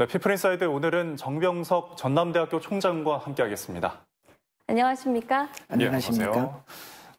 네, 피플인사이드 오늘은 정병석 전남대학교 총장과 함께하겠습니다. 안녕하십니까? 안녕하십니까?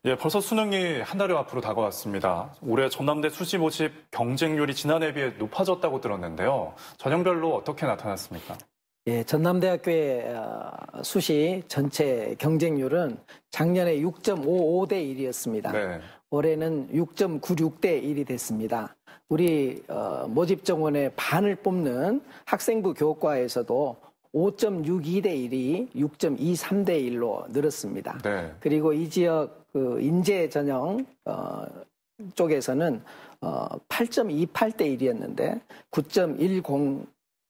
예, 벌써 수능이 한 달여 앞으로 다가왔습니다. 올해 전남대 수시 모집 경쟁률이 지난해에 비해 높아졌다고 들었는데요. 전형별로 어떻게 나타났습니까? 예, 전남대학교의 어, 수시 전체 경쟁률은 작년에 6.55대 1이었습니다. 네. 올해는 6.96대 1이 됐습니다. 우리 어, 모집 정원의 반을 뽑는 학생부 교과에서도 5.62대 1이 6.23대 1로 늘었습니다. 네. 그리고 이 지역 그 인재 전형 어, 쪽에서는 어, 8.28대 1이었는데 9.10대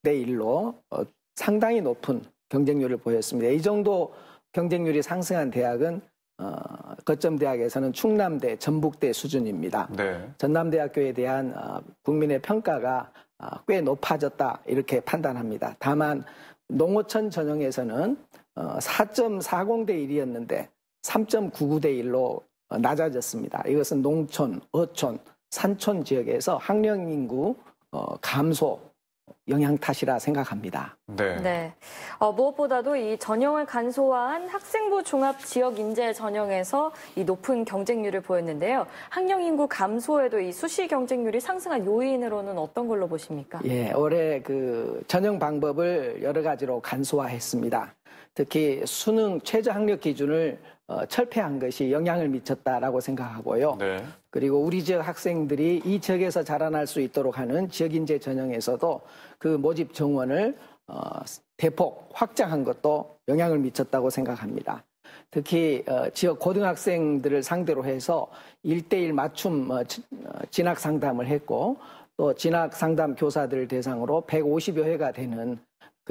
1로 어, 상당히 높은 경쟁률을 보였습니다. 이 정도 경쟁률이 상승한 대학은 어, 거점 대학에서는 충남대, 전북대 수준입니다. 네. 전남대학교에 대한 어, 국민의 평가가 어, 꽤 높아졌다 이렇게 판단합니다. 다만 농어촌 전형에서는 어, 4.40대 1이었는데 3.99대 1로 어, 낮아졌습니다. 이것은 농촌, 어촌, 산촌 지역에서 학령 인구 어, 감소 영향 탓이라 생각합니다. 네. 네. 어, 무엇보다도 이 전형을 간소화한 학생부 종합 지역 인재 전형에서 이 높은 경쟁률을 보였는데요. 학령 인구 감소에도 이 수시 경쟁률이 상승한 요인으로는 어떤 걸로 보십니까? 예, 올해 그 전형 방법을 여러 가지로 간소화했습니다. 특히 수능 최저 학력 기준을 어, 철폐한 것이 영향을 미쳤다라고 생각하고요. 네. 그리고 우리 지역 학생들이 이 지역에서 자라날 수 있도록 하는 지역인재 전형에서도 그 모집 정원을 어, 대폭 확장한 것도 영향을 미쳤다고 생각합니다. 특히 어, 지역 고등학생들을 상대로 해서 일대일 맞춤 어, 어, 진학 상담을 했고 또 진학 상담 교사들 대상으로 150여 회가 되는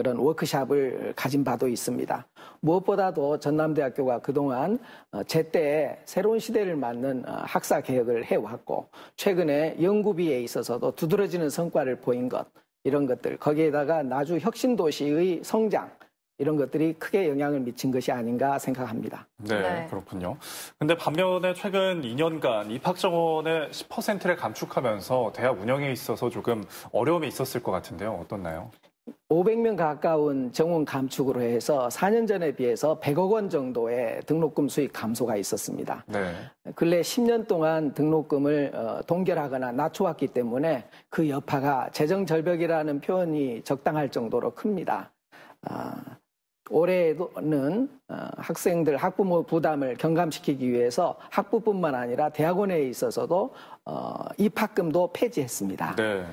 그런 워크샵을 가진 바도 있습니다. 무엇보다도 전남대학교가 그동안 어, 제때 새로운 시대를 맞는 어, 학사 개혁을 해왔고 최근에 연구비에 있어서도 두드러지는 성과를 보인 것 이런 것들 거기에다가 나주 혁신도시의 성장 이런 것들이 크게 영향을 미친 것이 아닌가 생각합니다. 네, 네, 그렇군요. 근데 반면에 최근 2년간 입학 정원의 10%를 감축하면서 대학 운영에 있어서 조금 어려움이 있었을 것 같은데요. 어떻나요? 500명 가까운 정원 감축으로 해서 4년 전에 비해서 100억 원 정도의 등록금 수익 감소가 있었습니다. 네. 근래 10년 동안 등록금을 어, 동결하거나 낮춰왔기 때문에 그 여파가 재정 절벽이라는 표현이 적당할 정도로 큽니다. 아, 올해는 어, 학생들 학부모 부담을 경감시키기 위해서 학부뿐만 아니라 대학원에 있어서도 어, 입학금도 폐지했습니다. 네.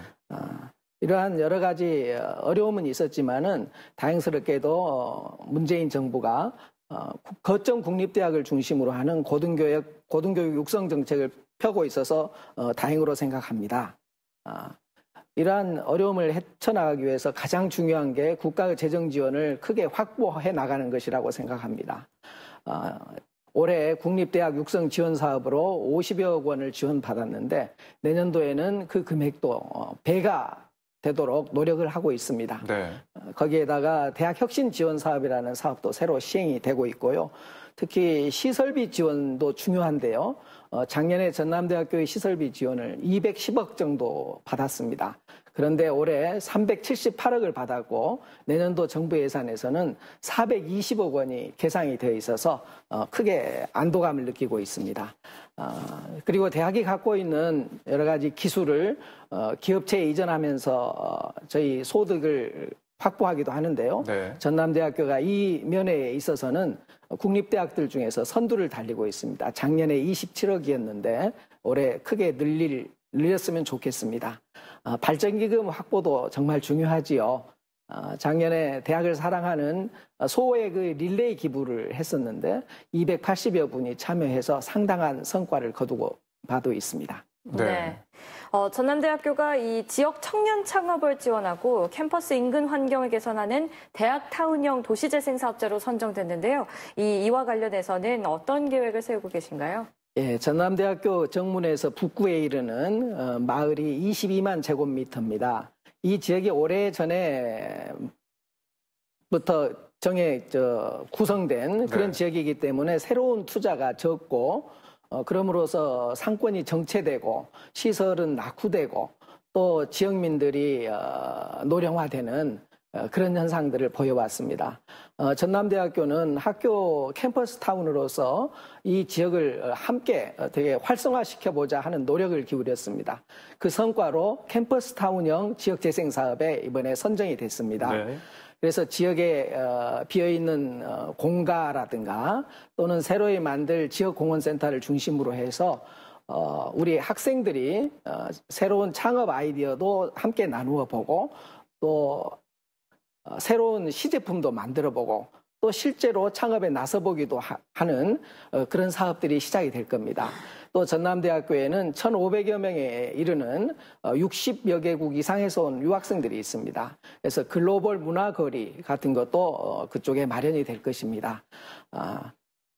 아, 이러한 여러 가지 어려움은 있었지만은 다행스럽게도 어, 문재인 정부가 어, 거점 국립대학을 중심으로 하는 고등교육 고등교육 육성 정책을 펴고 있어서 어, 다행으로 생각합니다. 아, 이러한 어려움을 헤쳐나가기 위해서 가장 중요한 게 국가의 재정 지원을 크게 확보해 나가는 것이라고 생각합니다. 아, 올해 국립대학 육성 지원 사업으로 50여 억 원을 지원받았는데 내년도에는 그 금액도 배가 되도록 노력을 하고 있습니다. 네. 어, 거기에다가 대학 혁신 지원 사업이라는 사업도 새로 시행이 되고 있고요. 특히 시설비 지원도 중요한데요. 어, 작년에 전남대학교의 시설비 지원을 210억 정도 받았습니다. 그런데 올해 378억을 받았고 내년도 정부 예산에서는 420억 원이 계상이 되어 있어서 어, 크게 안도감을 느끼고 있습니다. 어, 그리고 대학이 갖고 있는 여러 가지 기술을 어, 기업체에 이전하면서 저희 소득을 확보하기도 하는데요. 네. 전남대학교가 이 면에 있어서는 국립대학들 중에서 선두를 달리고 있습니다. 작년에 27억이었는데 올해 크게 늘릴, 늘렸으면 좋겠습니다. 아, 발전기금 확보도 정말 중요하지요. 아, 작년에 대학을 사랑하는 소의 그 릴레이 기부를 했었는데 280여 분이 참여해서 상당한 성과를 거두고 봐도 있습니다. 네. 네. 어, 전남대학교가 이 지역 청년 창업을 지원하고 캠퍼스 인근 환경을 개선하는 대학 타운형 도시재생 사업자로 선정됐는데요. 이 이와 관련해서는 어떤 계획을 세우고 계신가요? 예, 전남대학교 정문에서 북구에 이르는 어, 마을이 22만 제곱미터입니다. 이 지역이 오래 전에부터 정해 저 구성된 그런 네. 지역이기 때문에 새로운 투자가 적고 어, 그럼으로써 상권이 정체되고 시설은 낙후되고 또 지역민들이 어, 노령화되는 어, 그런 현상들을 보여왔습니다. 어, 전남대학교는 학교 캠퍼스 타운으로서 이 지역을 어, 함께 되게 활성화시켜보자 하는 노력을 기울였습니다. 그 성과로 캠퍼스 타운형 지역 재생 사업에 이번에 선정이 됐습니다. 네. 그래서 지역에 비어있는 공가라든가 또는 새로이 만들 지역 공원센터를 중심으로 해서 우리 학생들이 새로운 창업 아이디어도 함께 나누어 보고 또 어, 새로운 시제품도 만들어 보고 또 실제로 창업에 나서 보기도 하는 어, 그런 사업들이 시작이 될 겁니다. 또 전남대학교에는 1,500여 명에 이르는 60여 어, 개국 이상에서 온 유학생들이 있습니다. 그래서 글로벌 문화거리 같은 것도 그쪽에 마련이 될 것입니다. 아,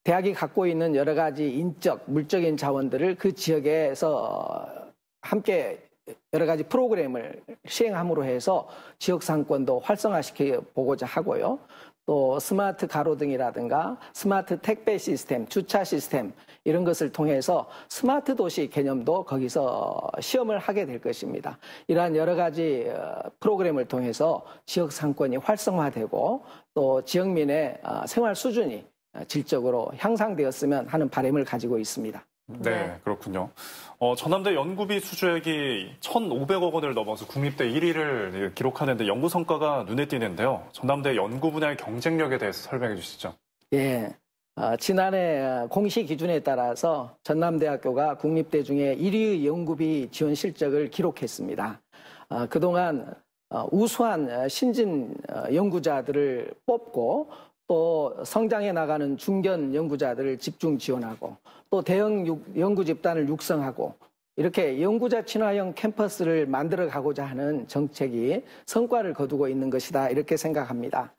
대학이 갖고 있는 여러 가지 인적, 물적인 자원들을 그 지역에서 함께 여러 가지 프로그램을 시행함으로 해서 지역 상권도 활성화시켜 보고자 하고요. 또 스마트 가로등이라든가 스마트 택배 시스템, 주차 시스템 이런 것을 통해서 스마트 도시 개념도 거기서 시험을 하게 될 것입니다. 이러한 여러 가지 어, 프로그램을 통해서 지역 상권이 활성화되고 또 지역민의 어, 생활 수준이 질적으로 향상되었으면 하는 바람을 가지고 있습니다. 네, 네, 그렇군요. 어, 전남대 연구비 수주액이 1,500억 원을 넘어서 국립대 1위를 기록하는데 연구 성과가 눈에 띄는데요. 전남대 연구 분야의 경쟁력에 대해서 설명해 주시죠. 예. 어, 지난해 공시 기준에 따라서 전남대학교가 국립대 중에 1위 연구비 지원 실적을 기록했습니다. 어, 그동안 어, 우수한 신진 어, 연구자들을 뽑고 또 성장해 나가는 중견 연구자들을 집중 지원하고 또 대형 연구 집단을 육성하고 이렇게 연구자 친화형 캠퍼스를 만들어 가고자 하는 정책이 성과를 거두고 있는 것이다 이렇게 생각합니다.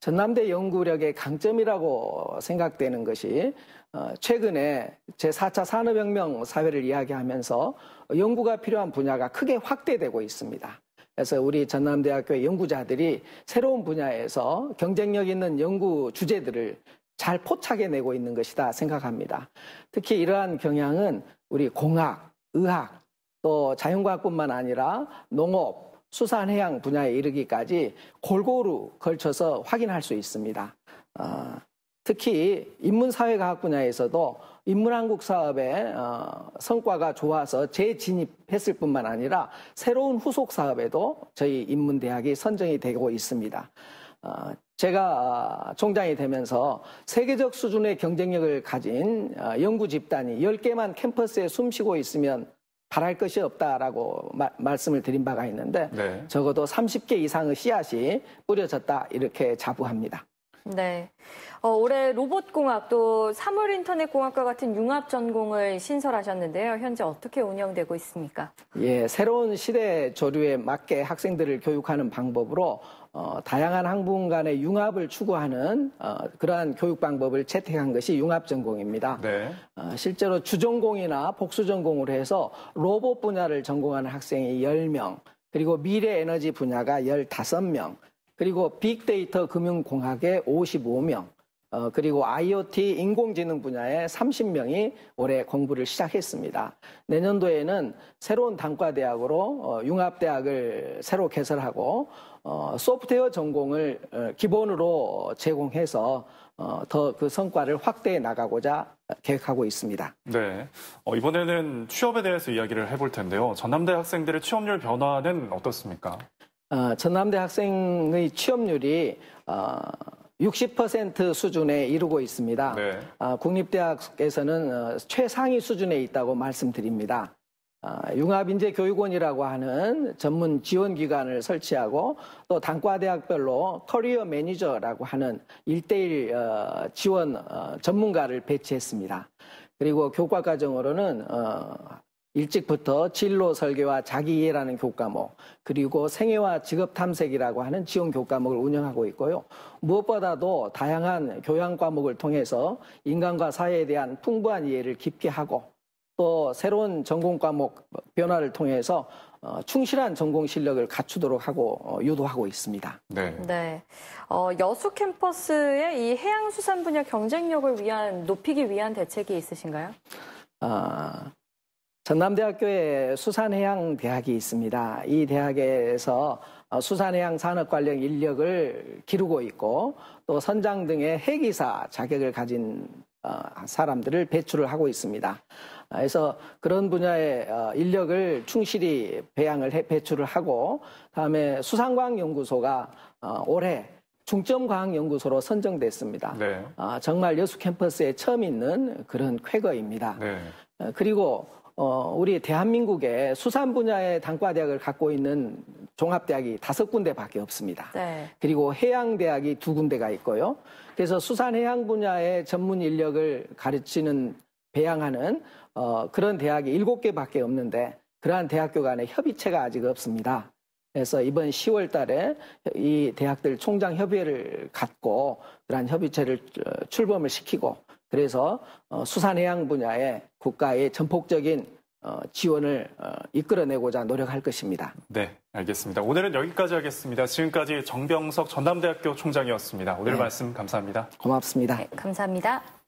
전남대 연구력의 강점이라고 생각되는 것이 어, 최근에 제4차 산업혁명 사회를 이야기하면서 연구가 필요한 분야가 크게 확대되고 있습니다. 그래서 우리 전남대학교의 연구자들이 새로운 분야에서 경쟁력 있는 연구 주제들을 잘 포착해내고 있는 것이다 생각합니다. 특히 이러한 경향은 우리 공학, 의학, 또 자연과학뿐만 아니라 농업, 수산해양 분야에 이르기까지 골고루 걸쳐서 확인할 수 있습니다. 어, 특히 인문사회과학 분야에서도 인문한국 사업의 어, 성과가 좋아서 재진입했을 뿐만 아니라 새로운 후속 사업에도 저희 인문대학이 선정이 되고 있습니다. 어, 제가 총장이 되면서 세계적 수준의 경쟁력을 가진 어, 연구 집단이 10개만 캠퍼스에 숨쉬고 있으면 바랄 것이 없다라고 마, 말씀을 드린 바가 있는데 네. 적어도 30개 이상의 씨앗이 뿌려졌다 이렇게 자부합니다. 네. 어, 올해 로봇공학 또 사물인터넷공학과 같은 융합 전공을 신설하셨는데요. 현재 어떻게 운영되고 있습니까? 예, 새로운 시대 조류에 맞게 학생들을 교육하는 방법으로 어, 다양한 학문 간의 융합을 추구하는 어, 그러한 교육 방법을 채택한 것이 융합 전공입니다. 네. 어, 실제로 주전공이나 복수 전공으로 해서 로봇 분야를 전공하는 학생이 10명, 그리고 미래 에너지 분야가 15명, 그리고 빅데이터 금융공학에 55명, 어, 그리고 IoT 인공지능 분야에 30명이 올해 공부를 시작했습니다. 내년도에는 새로운 단과대학으로 어, 융합대학을 새로 개설하고 어, 소프트웨어 전공을 어, 기본으로 제공해서 어, 더그 성과를 확대해 나가고자 계획하고 있습니다. 네. 어, 이번에는 취업에 대해서 이야기를 해볼 텐데요. 전남대 학생들의 취업률 변화는 어떻습니까? 어, 전남대 학생의 취업률이 어, 60% 수준에 이르고 있습니다. 네. 어, 국립대학에서는 어, 최상위 수준에 있다고 말씀드립니다. 어, 융합인재교육원이라고 하는 전문 지원기관을 설치하고 또 단과대학별로 커리어 매니저라고 하는 일대일 어, 지원 어, 전문가를 배치했습니다. 그리고 교과과정으로는 어, 일찍부터 진로 설계와 자기 이해라는 교과목, 그리고 생애와 직업 탐색이라고 하는 지원 교과목을 운영하고 있고요. 무엇보다도 다양한 교양 과목을 통해서 인간과 사회에 대한 풍부한 이해를 깊게 하고 또 새로운 전공 과목 변화를 통해서 어, 충실한 전공 실력을 갖추도록 하고 어, 유도하고 있습니다. 네. 네. 어, 여수 캠퍼스의 이 해양수산 분야 경쟁력을 위한 높이기 위한 대책이 있으신가요? 아, 전남대학교에 수산해양대학이 있습니다. 이 대학에서 어, 수산해양 산업 관련 인력을 기르고 있고 또 선장 등의 해기사 자격을 가진 어, 사람들을 배출을 하고 있습니다. 그래서 그런 분야의 어, 인력을 충실히 배양을 해, 배출을 하고 다음에 수산과학연구소가 올해 중점과학연구소로 선정됐습니다. 네. 정말 여수 캠퍼스에 처음 있는 그런 쾌거입니다. 네. 그리고 어, 우리 대한민국의 수산 분야의 단과대학을 갖고 있는 종합대학이 다섯 군데밖에 없습니다. 네. 그리고 해양대학이 두 군데가 있고요. 그래서 수산 해양 분야의 전문 인력을 가르치는 배양하는 어, 그런 대학이 일곱 개밖에 없는데 그러한 대학교 간의 협의체가 아직 없습니다. 그래서 이번 10월 달에 이 대학들 총장 협의회를 갖고 그러한 협의체를 어, 출범을 시키고 그래서 어, 수산해양 분야에 국가의 전폭적인 어, 지원을 어, 이끌어내고자 노력할 것입니다. 네, 알겠습니다. 오늘은 여기까지 하겠습니다. 지금까지 정병석 전남대학교 총장이었습니다. 오늘 네. 말씀 감사합니다. 고맙습니다. 네, 감사합니다.